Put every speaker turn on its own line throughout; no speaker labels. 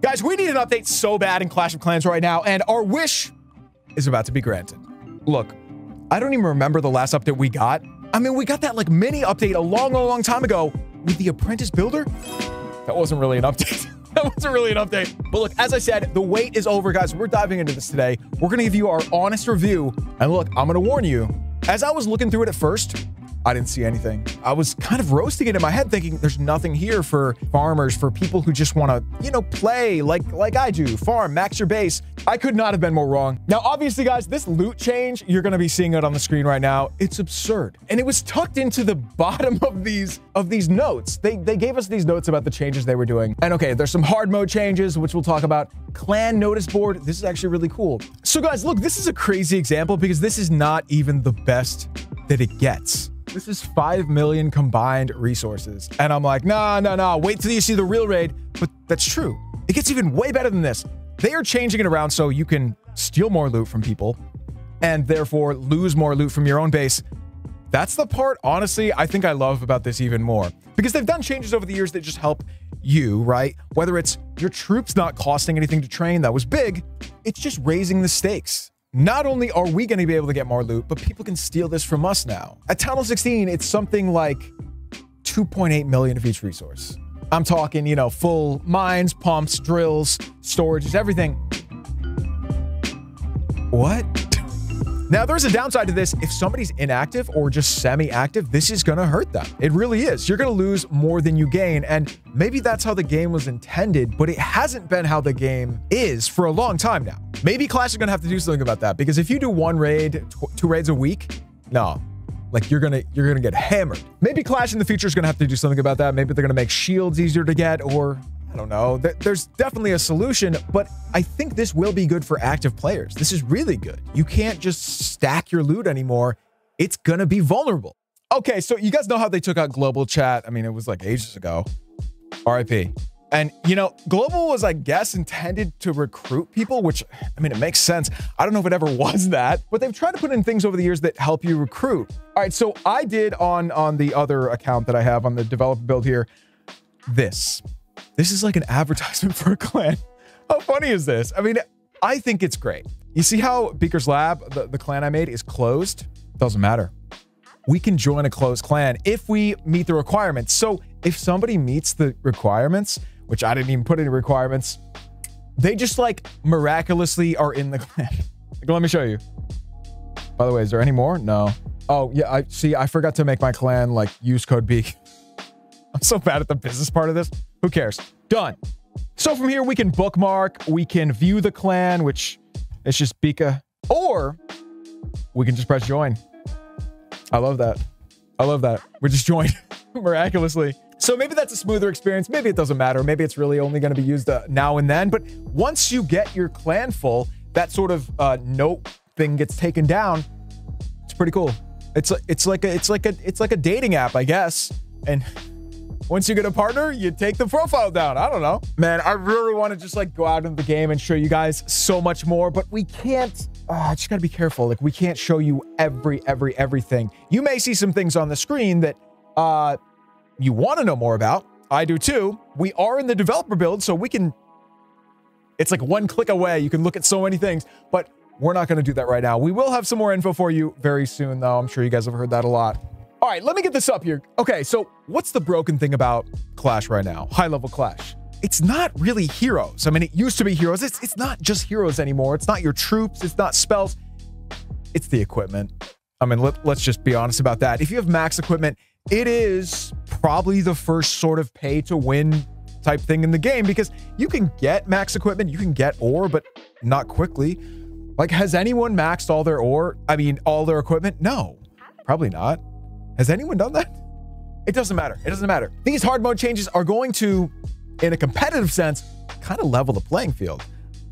Guys, we need an update so bad in Clash of Clans right now, and our wish is about to be granted. Look, I don't even remember the last update we got. I mean, we got that like mini update a long, long, long time ago with the Apprentice Builder. That wasn't really an update. that wasn't really an update. But look, as I said, the wait is over, guys. We're diving into this today. We're going to give you our honest review. And look, I'm going to warn you, as I was looking through it at first, I didn't see anything. I was kind of roasting it in my head, thinking there's nothing here for farmers, for people who just want to, you know, play like like I do, farm, max your base. I could not have been more wrong. Now, obviously, guys, this loot change, you're gonna be seeing it on the screen right now. It's absurd. And it was tucked into the bottom of these of these notes. They they gave us these notes about the changes they were doing. And okay, there's some hard mode changes, which we'll talk about. Clan notice board. This is actually really cool. So, guys, look, this is a crazy example because this is not even the best that it gets. This is 5 million combined resources. And I'm like, nah, nah, nah, wait till you see the real raid. But that's true. It gets even way better than this. They are changing it around so you can steal more loot from people and therefore lose more loot from your own base. That's the part, honestly, I think I love about this even more. Because they've done changes over the years that just help you, right? Whether it's your troops not costing anything to train, that was big, it's just raising the stakes. Not only are we going to be able to get more loot, but people can steal this from us now. At Town Hall 16, it's something like 2.8 million of each resource. I'm talking, you know, full mines, pumps, drills, storages, everything. What? Now, there's a downside to this. If somebody's inactive or just semi-active, this is going to hurt them. It really is. You're going to lose more than you gain. And maybe that's how the game was intended, but it hasn't been how the game is for a long time now. Maybe Clash is to have to do something about that because if you do one raid, two raids a week, no, like you're gonna you're gonna get hammered. Maybe Clash in the future is gonna have to do something about that. Maybe they're gonna make shields easier to get, or I don't know. There's definitely a solution, but I think this will be good for active players. This is really good. You can't just stack your loot anymore. It's to be vulnerable. Okay, so you guys know how they took out global chat. I mean, it was like ages ago. RIP. And, you know, global was, I guess, intended to recruit people, which, I mean, it makes sense. I don't know if it ever was that, but they've tried to put in things over the years that help you recruit. All right, so I did on, on the other account that I have on the developer build here, this. This is like an advertisement for a clan. How funny is this? I mean, I think it's great. You see how Beaker's Lab, the, the clan I made, is closed? Doesn't matter. We can join a closed clan if we meet the requirements. So if somebody meets the requirements, which I didn't even put any requirements, they just like miraculously are in the clan. Like, let me show you. By the way, is there any more? No. Oh, yeah, I see. I forgot to make my clan like use code BEAK. I'm so bad at the business part of this. Who cares? Done. So from here, we can bookmark, we can view the clan, which is just Beaker, or we can just press join. I love that. I love that. We're just joined miraculously. So maybe that's a smoother experience. Maybe it doesn't matter. Maybe it's really only going to be used uh, now and then. But once you get your clan full, that sort of uh, note thing gets taken down. It's pretty cool. It's it's like a it's like a it's like a dating app, I guess. And once you get a partner, you take the profile down. I don't know. Man, I really want to just like go out into the game and show you guys so much more, but we can't. Uh, I just got to be careful. Like, we can't show you every, every, everything. You may see some things on the screen that uh, you want to know more about. I do too. We are in the developer build, so we can. It's like one click away. You can look at so many things, but we're not going to do that right now. We will have some more info for you very soon, though. I'm sure you guys have heard that a lot. All right, let me get this up here. Okay, so what's the broken thing about Clash right now? High level Clash. It's not really heroes. I mean, it used to be heroes. It's, it's not just heroes anymore. It's not your troops. It's not spells. It's the equipment. I mean, let, let's just be honest about that. If you have max equipment, it is probably the first sort of pay to win type thing in the game because you can get max equipment, you can get ore, but not quickly. Like, has anyone maxed all their ore? I mean, all their equipment? No, probably not. Has anyone done that? It doesn't matter. It doesn't matter. These hard mode changes are going to, in a competitive sense, kind of level the playing field.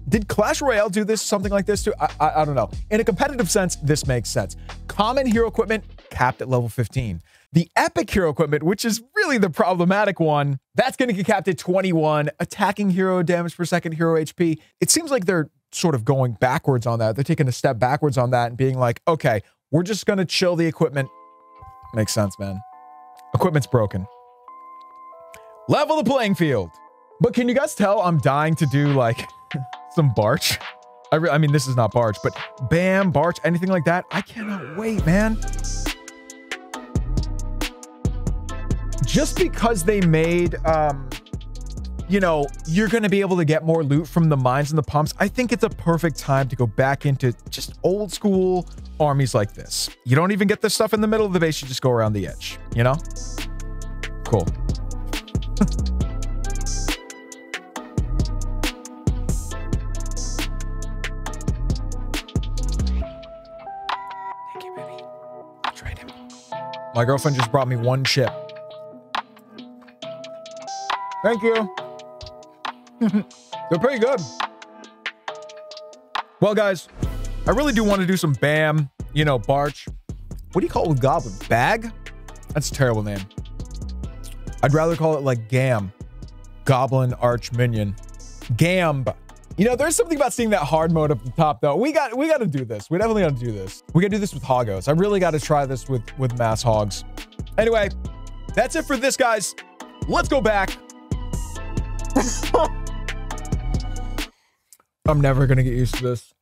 Did Clash Royale do this, something like this too? I, I, I, don't know. In a competitive sense, this makes sense. Common hero equipment capped at level 15. The epic hero equipment, which is really the problematic one, that's going to get capped at 21. Attacking hero damage per second, hero HP. It seems like they're sort of going backwards on that. They're taking a step backwards on that and being like, okay, we're just going to chill the equipment Makes sense, man. Equipment's broken. Level the playing field. But can you guys tell I'm dying to do like some Barch? I, I mean, this is not Barch, but Bam, Barch, anything like that. I cannot wait, man. Just because they made, um, you know, you're going to be able to get more loot from the mines and the pumps, I think it's a perfect time to go back into just old school armies like this. You don't even get this stuff in the middle of the base, you just go around the edge, you know? Cool. Thank you, baby. I'll trade him. My girlfriend just brought me one chip. Thank you. They're pretty good. Well, guys, I really do want to do some BAM, you know, Barch. What do you call it with Goblin? Bag? That's a terrible name. I'd rather call it like Gam. Goblin Arch Minion. Gamb. You know, there's something about seeing that hard mode up the top, though. We got we got to do this. We definitely got to do this. We got to do this with Hoggos. I really got to try this with with mass hogs. Anyway, that's it for this, guys. Let's go back. I'm never gonna get used to this.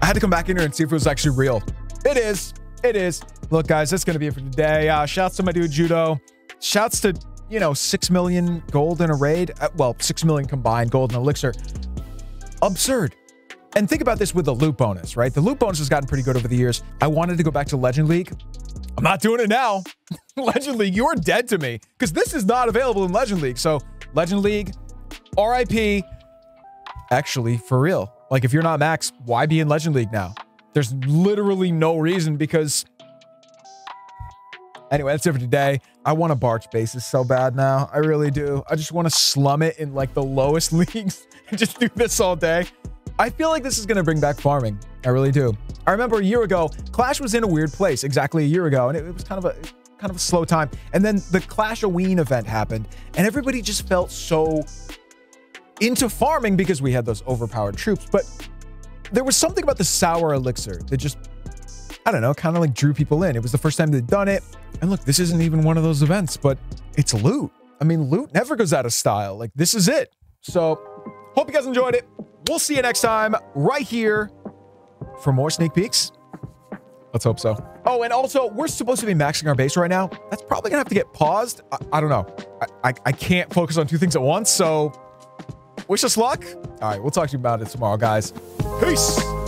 I had to come back in here and see if it was actually real. It is. It is. Look, guys, that's gonna be it for today. Uh, shouts to my dude Judo. Shouts to you know six million gold in a raid. Uh, well, six million combined gold and elixir. Absurd. And think about this with the loot bonus, right? The loot bonus has gotten pretty good over the years. I wanted to go back to Legend League. I'm not doing it now. Legend League, you're dead to me because this is not available in Legend League. So Legend League, RIP. Actually, for real. Like if you're not max, why be in Legend League now? There's literally no reason because Anyway, that's it for today. I want a Barch basis so bad now. I really do. I just want to slum it in like the lowest leagues and just do this all day. I feel like this is going to bring back farming. I really do. I remember a year ago, Clash was in a weird place exactly a year ago, and it, it was kind of a kind of a slow time. And then the Clashoween event happened, and everybody just felt so into farming because we had those overpowered troops. But there was something about the sour elixir that just, I don't know, kind of like drew people in. It was the first time they'd done it. And look, this isn't even one of those events, but it's loot. I mean, loot never goes out of style. Like, this is it. So, hope you guys enjoyed it. We'll see you next time right here for more sneak peeks. Let's hope so. Oh, and also, we're supposed to be maxing our base right now. That's probably gonna have to get paused. I, I don't know. I, I, I can't focus on two things at once, so wish us luck. All right, we'll talk to you about it tomorrow, guys. Peace.